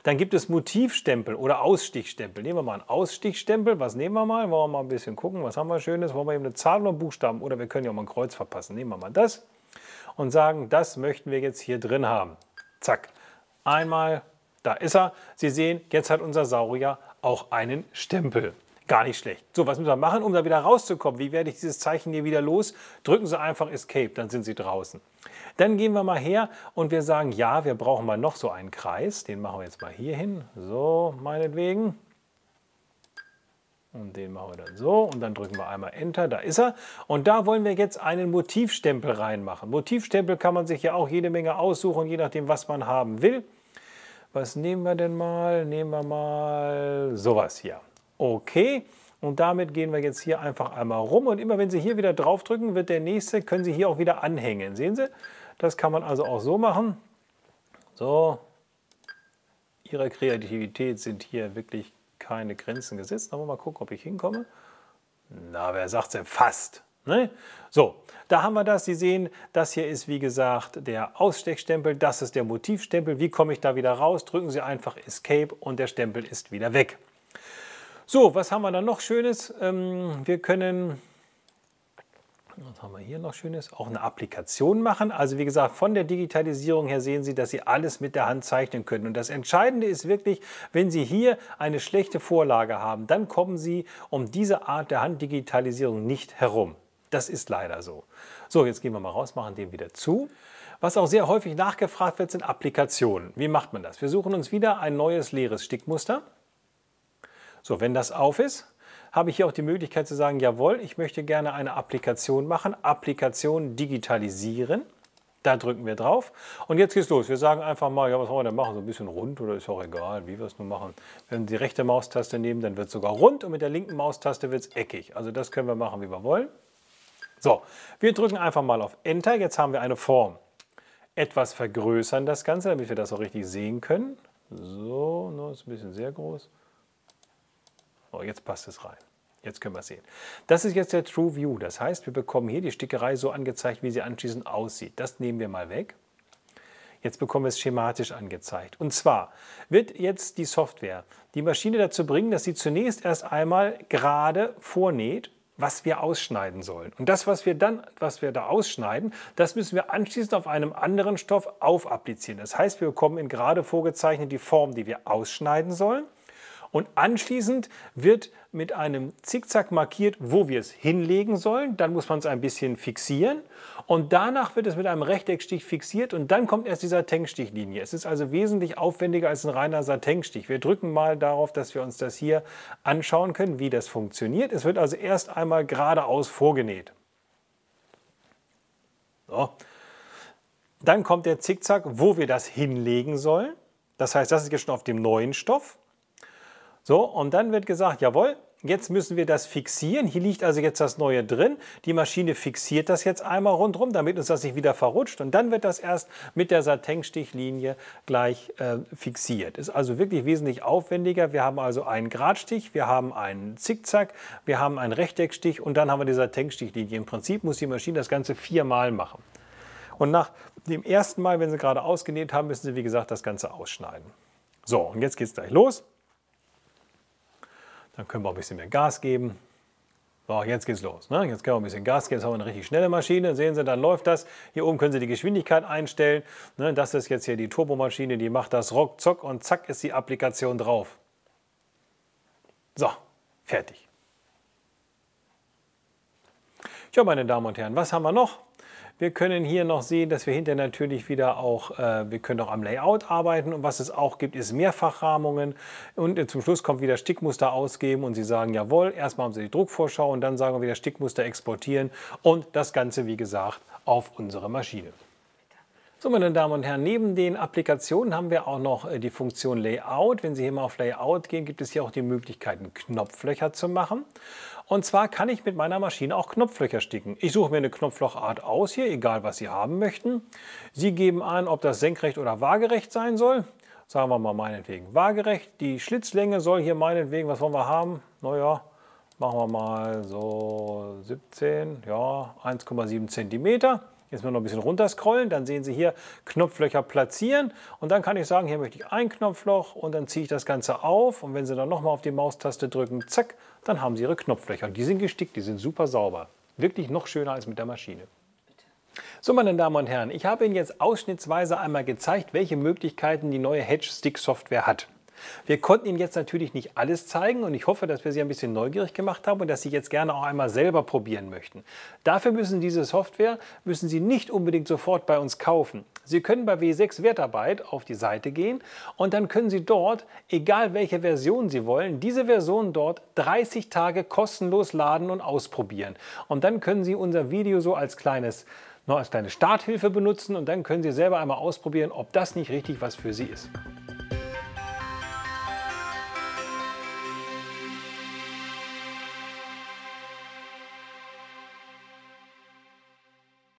Dann gibt es Motivstempel oder Ausstichstempel. Nehmen wir mal einen Ausstichstempel. Was nehmen wir mal? Wollen wir mal ein bisschen gucken, was haben wir Schönes? Wollen wir eben eine Zahl oder Buchstaben? Oder wir können ja auch mal ein Kreuz verpassen. Nehmen wir mal das und sagen, das möchten wir jetzt hier drin haben. Zack. Einmal, da ist er. Sie sehen, jetzt hat unser Saurier auch einen Stempel. Gar nicht schlecht. So, was müssen wir machen, um da wieder rauszukommen? Wie werde ich dieses Zeichen hier wieder los? Drücken Sie einfach Escape, dann sind Sie draußen. Dann gehen wir mal her und wir sagen, ja, wir brauchen mal noch so einen Kreis. Den machen wir jetzt mal hier hin. So, meinetwegen. Und den machen wir dann so und dann drücken wir einmal Enter, da ist er. Und da wollen wir jetzt einen Motivstempel reinmachen. Motivstempel kann man sich ja auch jede Menge aussuchen, je nachdem, was man haben will. Was nehmen wir denn mal? Nehmen wir mal sowas hier. Okay. Und damit gehen wir jetzt hier einfach einmal rum. Und immer wenn Sie hier wieder drauf drücken, wird der nächste, können Sie hier auch wieder anhängen. Sehen Sie? Das kann man also auch so machen. So. Ihrer Kreativität sind hier wirklich keine Grenzen gesetzt. Aber mal gucken, ob ich hinkomme. Na, wer sagt denn fast? Ne? So, da haben wir das. Sie sehen, das hier ist wie gesagt der Ausstechstempel, das ist der Motivstempel. Wie komme ich da wieder raus? Drücken Sie einfach Escape und der Stempel ist wieder weg. So, was haben wir dann noch Schönes? Ähm, wir können was haben wir hier noch Schönes? Auch eine Applikation machen. Also wie gesagt, von der Digitalisierung her sehen Sie, dass Sie alles mit der Hand zeichnen können. Und das Entscheidende ist wirklich, wenn Sie hier eine schlechte Vorlage haben, dann kommen Sie um diese Art der Handdigitalisierung nicht herum. Das ist leider so. So, jetzt gehen wir mal raus, machen den wieder zu. Was auch sehr häufig nachgefragt wird, sind Applikationen. Wie macht man das? Wir suchen uns wieder ein neues leeres Stickmuster. So, wenn das auf ist, habe ich hier auch die Möglichkeit zu sagen, jawohl, ich möchte gerne eine Applikation machen, Applikation digitalisieren. Da drücken wir drauf und jetzt geht's los. Wir sagen einfach mal, ja, was wollen wir denn machen? So ein bisschen rund oder ist auch egal, wie wir es nun machen. Wenn wir die rechte Maustaste nehmen, dann wird es sogar rund und mit der linken Maustaste wird es eckig. Also das können wir machen, wie wir wollen. So, wir drücken einfach mal auf Enter. Jetzt haben wir eine Form. Etwas vergrößern das Ganze, damit wir das auch richtig sehen können. So, das ist ein bisschen sehr groß. So, jetzt passt es rein. Jetzt können wir es sehen. Das ist jetzt der True View. Das heißt, wir bekommen hier die Stickerei so angezeigt, wie sie anschließend aussieht. Das nehmen wir mal weg. Jetzt bekommen wir es schematisch angezeigt. Und zwar wird jetzt die Software die Maschine dazu bringen, dass sie zunächst erst einmal gerade vornäht, was wir ausschneiden sollen. Und das, was wir dann, was wir da ausschneiden, das müssen wir anschließend auf einem anderen Stoff aufapplizieren. Das heißt, wir bekommen in gerade vorgezeichnet die Form, die wir ausschneiden sollen. Und anschließend wird mit einem Zickzack markiert, wo wir es hinlegen sollen. Dann muss man es ein bisschen fixieren. Und danach wird es mit einem Rechteckstich fixiert und dann kommt erst die Satinstichlinie. Es ist also wesentlich aufwendiger als ein reiner Satinstich. Wir drücken mal darauf, dass wir uns das hier anschauen können, wie das funktioniert. Es wird also erst einmal geradeaus vorgenäht. So. Dann kommt der Zickzack, wo wir das hinlegen sollen. Das heißt, das ist jetzt schon auf dem neuen Stoff. So, und dann wird gesagt, jawohl, jetzt müssen wir das fixieren. Hier liegt also jetzt das Neue drin. Die Maschine fixiert das jetzt einmal rundherum, damit uns das nicht wieder verrutscht. Und dann wird das erst mit der Satin-Stichlinie gleich äh, fixiert. Ist also wirklich wesentlich aufwendiger. Wir haben also einen Gradstich, wir haben einen Zickzack, wir haben einen Rechteckstich und dann haben wir die Satin-Stichlinie. Im Prinzip muss die Maschine das Ganze viermal machen. Und nach dem ersten Mal, wenn Sie gerade ausgenäht haben, müssen Sie, wie gesagt, das Ganze ausschneiden. So, und jetzt geht es gleich los. Dann können wir ein bisschen mehr Gas geben. So, jetzt geht's los. Ne? Jetzt können wir ein bisschen Gas geben. Jetzt haben wir eine richtig schnelle Maschine. Sehen Sie, dann läuft das. Hier oben können Sie die Geschwindigkeit einstellen. Ne? Das ist jetzt hier die Turbomaschine, die macht das ruckzuck und zack ist die Applikation drauf. So, fertig. Ja, meine Damen und Herren, was haben wir noch? Wir können hier noch sehen, dass wir hinterher natürlich wieder auch, äh, wir können auch am Layout arbeiten und was es auch gibt, ist Mehrfachrahmungen und zum Schluss kommt wieder Stickmuster ausgeben und Sie sagen, jawohl, erstmal haben Sie die Druckvorschau und dann sagen wir wieder Stickmuster exportieren und das Ganze, wie gesagt, auf unsere Maschine. So, meine Damen und Herren, neben den Applikationen haben wir auch noch äh, die Funktion Layout. Wenn Sie hier mal auf Layout gehen, gibt es hier auch die Möglichkeit, Knopflöcher zu machen. Und zwar kann ich mit meiner Maschine auch Knopflöcher sticken. Ich suche mir eine Knopflochart aus hier, egal was Sie haben möchten. Sie geben an, ob das senkrecht oder waagerecht sein soll. Sagen wir mal meinetwegen waagerecht. Die Schlitzlänge soll hier meinetwegen, was wollen wir haben? Naja, machen wir mal so 17, ja, 1,7 cm. Jetzt mal noch ein bisschen runterscrollen, dann sehen Sie hier Knopflöcher platzieren und dann kann ich sagen, hier möchte ich ein Knopfloch und dann ziehe ich das Ganze auf und wenn Sie dann nochmal auf die Maustaste drücken, zack, dann haben Sie Ihre Knopflöcher. Die sind gestickt, die sind super sauber. Wirklich noch schöner als mit der Maschine. So, meine Damen und Herren, ich habe Ihnen jetzt ausschnittsweise einmal gezeigt, welche Möglichkeiten die neue Hedge Stick Software hat. Wir konnten Ihnen jetzt natürlich nicht alles zeigen und ich hoffe, dass wir Sie ein bisschen neugierig gemacht haben und dass Sie jetzt gerne auch einmal selber probieren möchten. Dafür müssen diese Software müssen Sie nicht unbedingt sofort bei uns kaufen. Sie können bei W6 Wertarbeit auf die Seite gehen und dann können Sie dort, egal welche Version Sie wollen, diese Version dort 30 Tage kostenlos laden und ausprobieren. Und dann können Sie unser Video so als kleines noch als kleine Starthilfe benutzen und dann können Sie selber einmal ausprobieren, ob das nicht richtig was für Sie ist.